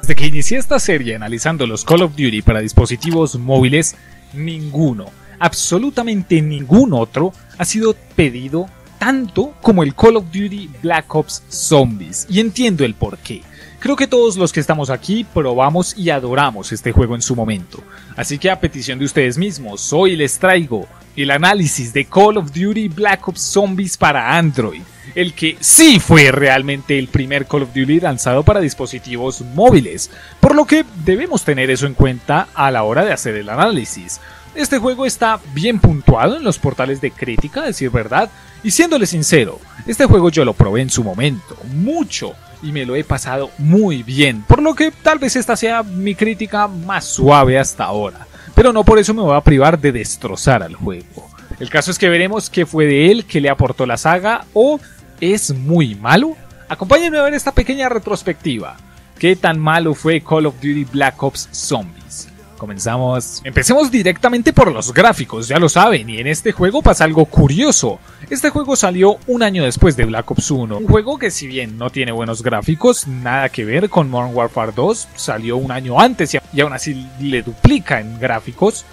Desde que inicié esta serie analizando los Call of Duty para dispositivos móviles, ninguno, absolutamente ningún otro, ha sido pedido tanto como el Call of Duty Black Ops Zombies. Y entiendo el porqué. Creo que todos los que estamos aquí probamos y adoramos este juego en su momento. Así que a petición de ustedes mismos, hoy les traigo el análisis de Call of Duty Black Ops Zombies para Android. El que sí fue realmente el primer Call of Duty lanzado para dispositivos móviles. Por lo que debemos tener eso en cuenta a la hora de hacer el análisis. Este juego está bien puntuado en los portales de crítica, decir verdad, y siéndole sincero, este juego yo lo probé en su momento, mucho, y me lo he pasado muy bien, por lo que tal vez esta sea mi crítica más suave hasta ahora, pero no por eso me voy a privar de destrozar al juego. El caso es que veremos qué fue de él, qué le aportó la saga, o es muy malo. Acompáñenme a ver esta pequeña retrospectiva. ¿Qué tan malo fue Call of Duty Black Ops Zombies? Comenzamos. Empecemos directamente por los gráficos, ya lo saben, y en este juego pasa algo curioso. Este juego salió un año después de Black Ops 1, un juego que si bien no tiene buenos gráficos, nada que ver con Modern Warfare 2, salió un año antes y aún así le duplica en gráficos,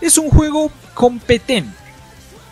es un juego competente.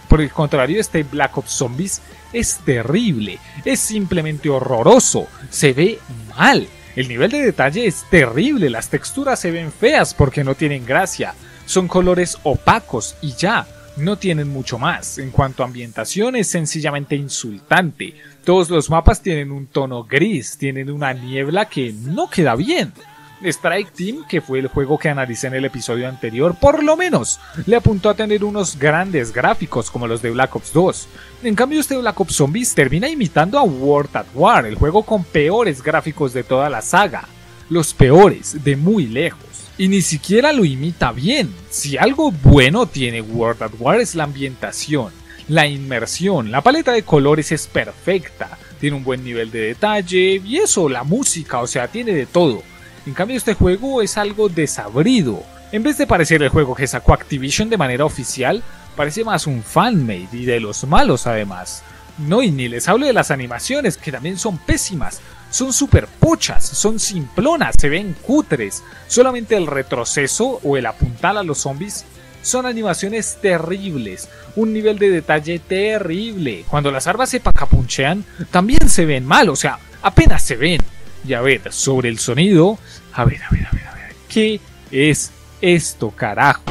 Por el contrario, este Black Ops Zombies es terrible, es simplemente horroroso, se ve mal el nivel de detalle es terrible, las texturas se ven feas porque no tienen gracia, son colores opacos y ya, no tienen mucho más. En cuanto a ambientación es sencillamente insultante. Todos los mapas tienen un tono gris, tienen una niebla que no queda bien. Strike Team, que fue el juego que analicé en el episodio anterior, por lo menos le apuntó a tener unos grandes gráficos como los de Black Ops 2. En cambio, este Black Ops Zombies termina imitando a World at War, el juego con peores gráficos de toda la saga. Los peores, de muy lejos. Y ni siquiera lo imita bien. Si algo bueno tiene World at War es la ambientación, la inmersión, la paleta de colores es perfecta, tiene un buen nivel de detalle y eso, la música, o sea, tiene de todo en cambio este juego es algo desabrido. En vez de parecer el juego que sacó Activision de manera oficial, parece más un fanmade y de los malos además. No, y ni les hablo de las animaciones, que también son pésimas. Son super pochas, son simplonas, se ven cutres. Solamente el retroceso o el apuntal a los zombies son animaciones terribles, un nivel de detalle terrible. Cuando las armas se pacapunchean, también se ven mal, o sea, apenas se ven. Y a ver, sobre el sonido, a ver, a ver, a ver, a ver. ¿Qué es esto, carajo?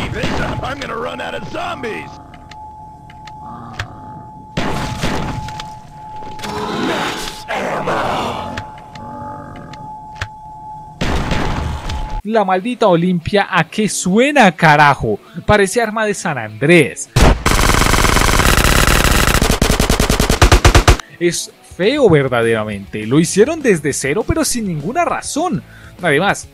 La maldita Olimpia, ¿a qué suena, carajo? Parece arma de San Andrés. Es feo verdaderamente. Lo hicieron desde cero pero sin ninguna razón. Además,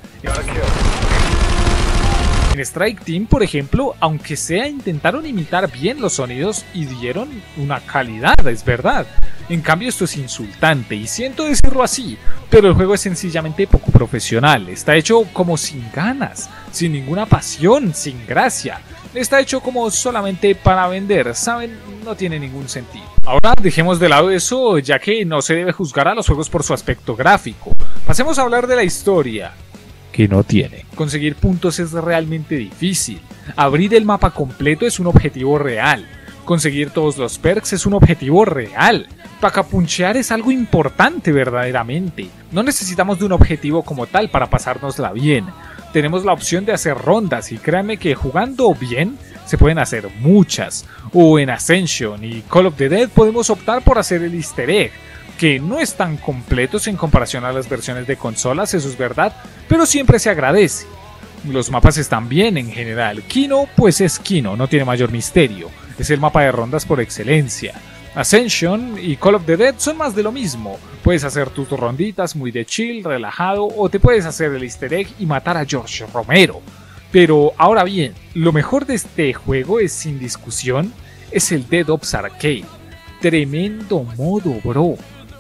en Strike Team, por ejemplo, aunque sea intentaron imitar bien los sonidos y dieron una calidad, es verdad. En cambio esto es insultante y siento decirlo así, pero el juego es sencillamente poco profesional, está hecho como sin ganas, sin ninguna pasión, sin gracia. Está hecho como solamente para vender, ¿saben? No tiene ningún sentido. Ahora dejemos de lado eso, ya que no se debe juzgar a los juegos por su aspecto gráfico. Pasemos a hablar de la historia, que no tiene. Conseguir puntos es realmente difícil. Abrir el mapa completo es un objetivo real. Conseguir todos los perks es un objetivo real. Pacapunchear es algo importante verdaderamente. No necesitamos de un objetivo como tal para pasárnosla bien. Tenemos la opción de hacer rondas y créanme que jugando bien se pueden hacer muchas. O en Ascension y Call of the Dead podemos optar por hacer el easter egg, que no están completos en comparación a las versiones de consolas, eso es verdad, pero siempre se agradece. Los mapas están bien en general. Kino, pues es Kino, no tiene mayor misterio. Es el mapa de rondas por excelencia. Ascension y Call of the Dead son más de lo mismo. Puedes hacer tus ronditas muy de chill, relajado, o te puedes hacer el easter egg y matar a George Romero. Pero ahora bien, lo mejor de este juego es sin discusión, es el Dead Ops Arcade. Tremendo modo, bro.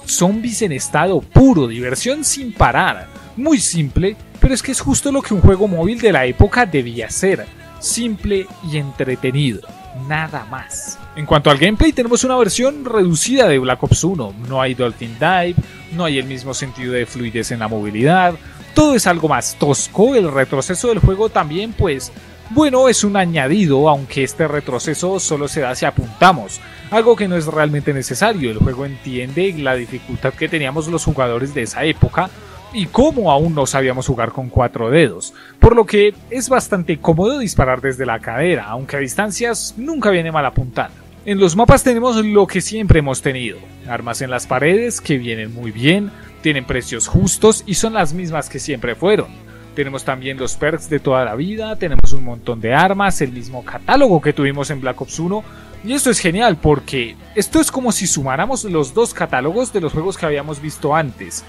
Zombies en estado puro, diversión sin parar. Muy simple, pero es que es justo lo que un juego móvil de la época debía ser. Simple y entretenido. Nada más. En cuanto al gameplay, tenemos una versión reducida de Black Ops 1. No hay Dolphin Dive, no hay el mismo sentido de fluidez en la movilidad, todo es algo más tosco, el retroceso del juego también pues bueno, es un añadido, aunque este retroceso solo se da si apuntamos, algo que no es realmente necesario. El juego entiende la dificultad que teníamos los jugadores de esa época y cómo aún no sabíamos jugar con cuatro dedos, por lo que es bastante cómodo disparar desde la cadera, aunque a distancias nunca viene mal apuntar. En los mapas tenemos lo que siempre hemos tenido, armas en las paredes que vienen muy bien, tienen precios justos y son las mismas que siempre fueron tenemos también los perks de toda la vida, tenemos un montón de armas, el mismo catálogo que tuvimos en Black Ops 1. Y esto es genial porque esto es como si sumáramos los dos catálogos de los juegos que habíamos visto antes.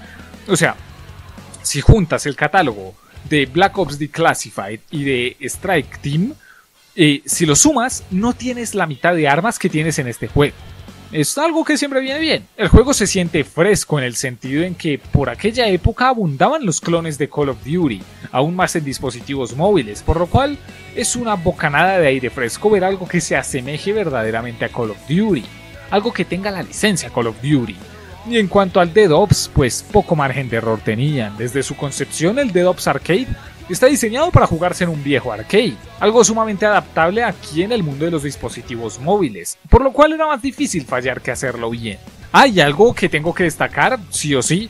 O sea, si juntas el catálogo de Black Ops Declassified y de Strike Team, eh, si lo sumas, no tienes la mitad de armas que tienes en este juego es algo que siempre viene bien. El juego se siente fresco en el sentido en que por aquella época abundaban los clones de Call of Duty, aún más en dispositivos móviles, por lo cual es una bocanada de aire fresco ver algo que se asemeje verdaderamente a Call of Duty, algo que tenga la licencia Call of Duty. Y en cuanto al Dead Ops, pues poco margen de error tenían. Desde su concepción, el Dead Ops Arcade Está diseñado para jugarse en un viejo arcade, algo sumamente adaptable aquí en el mundo de los dispositivos móviles, por lo cual era más difícil fallar que hacerlo bien. Hay algo que tengo que destacar, sí o sí,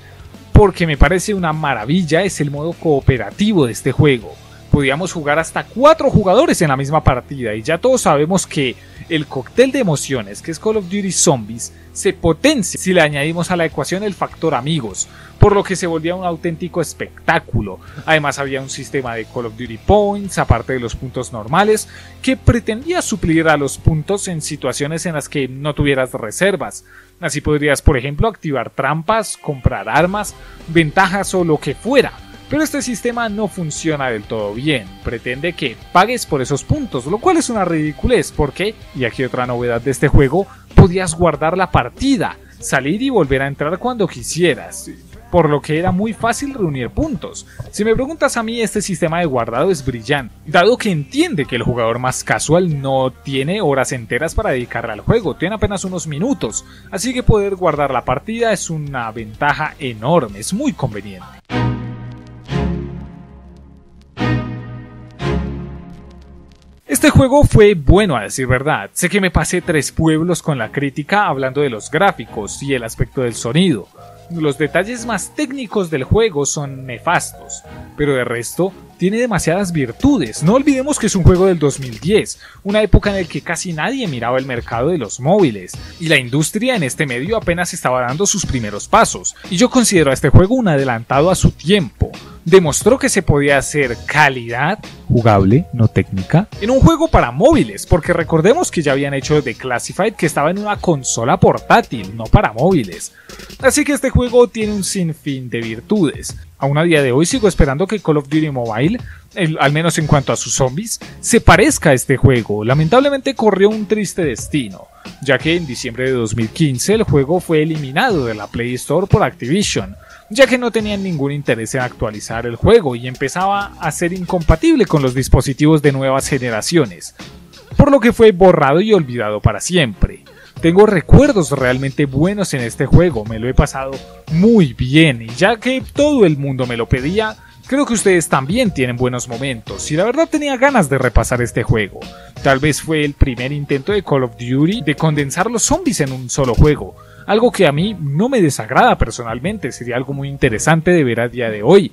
porque me parece una maravilla, es el modo cooperativo de este juego. Podíamos jugar hasta cuatro jugadores en la misma partida y ya todos sabemos que el cóctel de emociones que es Call of Duty Zombies se potencia si le añadimos a la ecuación el factor amigos, por lo que se volvía un auténtico espectáculo. Además había un sistema de Call of Duty Points, aparte de los puntos normales, que pretendía suplir a los puntos en situaciones en las que no tuvieras reservas. Así podrías, por ejemplo, activar trampas, comprar armas, ventajas o lo que fuera pero este sistema no funciona del todo bien, pretende que pagues por esos puntos, lo cual es una ridiculez porque, y aquí otra novedad de este juego, podías guardar la partida, salir y volver a entrar cuando quisieras por lo que era muy fácil reunir puntos. Si me preguntas a mí, este sistema de guardado es brillante, dado que entiende que el jugador más casual no tiene horas enteras para dedicarle al juego, tiene apenas unos minutos, así que poder guardar la partida es una ventaja enorme, es muy conveniente. Este juego fue bueno a decir verdad. Sé que me pasé tres pueblos con la crítica hablando de los gráficos y el aspecto del sonido. Los detalles más técnicos del juego son nefastos, pero de resto tiene demasiadas virtudes. No olvidemos que es un juego del 2010, una época en la que casi nadie miraba el mercado de los móviles, y la industria en este medio apenas estaba dando sus primeros pasos, y yo considero a este juego un adelantado a su tiempo demostró que se podía hacer calidad jugable, no técnica, en un juego para móviles, porque recordemos que ya habían hecho The Classified que estaba en una consola portátil, no para móviles. Así que este juego tiene un sinfín de virtudes. Aún a día de hoy sigo esperando que Call of Duty Mobile, al menos en cuanto a sus zombies, se parezca a este juego. Lamentablemente corrió un triste destino, ya que en diciembre de 2015 el juego fue eliminado de la Play Store por Activision, ya que no tenían ningún interés en actualizar el juego y empezaba a ser incompatible con los dispositivos de nuevas generaciones, por lo que fue borrado y olvidado para siempre. Tengo recuerdos realmente buenos en este juego, me lo he pasado muy bien y ya que todo el mundo me lo pedía, creo que ustedes también tienen buenos momentos y la verdad tenía ganas de repasar este juego. Tal vez fue el primer intento de Call of Duty de condensar los zombies en un solo juego, algo que a mí no me desagrada personalmente, sería algo muy interesante de ver a día de hoy.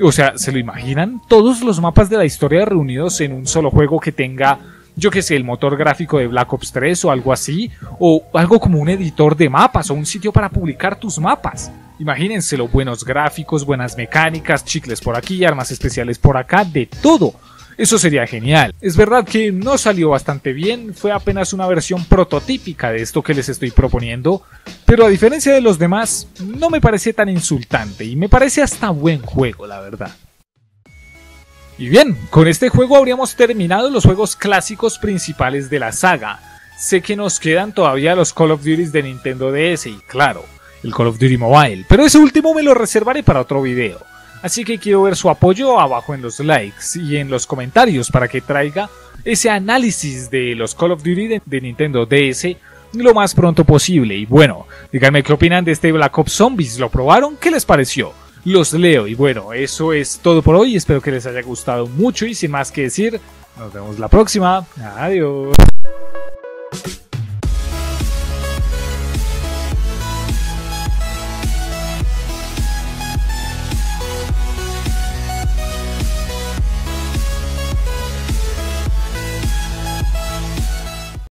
O sea, ¿se lo imaginan? Todos los mapas de la historia reunidos en un solo juego que tenga, yo que sé, el motor gráfico de Black Ops 3 o algo así, o algo como un editor de mapas o un sitio para publicar tus mapas. Imagínense los buenos gráficos, buenas mecánicas, chicles por aquí, armas especiales por acá, de todo. Eso sería genial. Es verdad que no salió bastante bien, fue apenas una versión prototípica de esto que les estoy proponiendo, pero a diferencia de los demás, no me parece tan insultante y me parece hasta buen juego, la verdad. Y bien, con este juego habríamos terminado los juegos clásicos principales de la saga. Sé que nos quedan todavía los Call of Duty de Nintendo DS y claro, el Call of Duty Mobile, pero ese último me lo reservaré para otro video. Así que quiero ver su apoyo abajo en los likes y en los comentarios para que traiga ese análisis de los Call of Duty de, de Nintendo DS lo más pronto posible. Y bueno, díganme qué opinan de este Black Ops Zombies. ¿Lo probaron? ¿Qué les pareció? Los leo. Y bueno, eso es todo por hoy. Espero que les haya gustado mucho y sin más que decir, nos vemos la próxima. Adiós.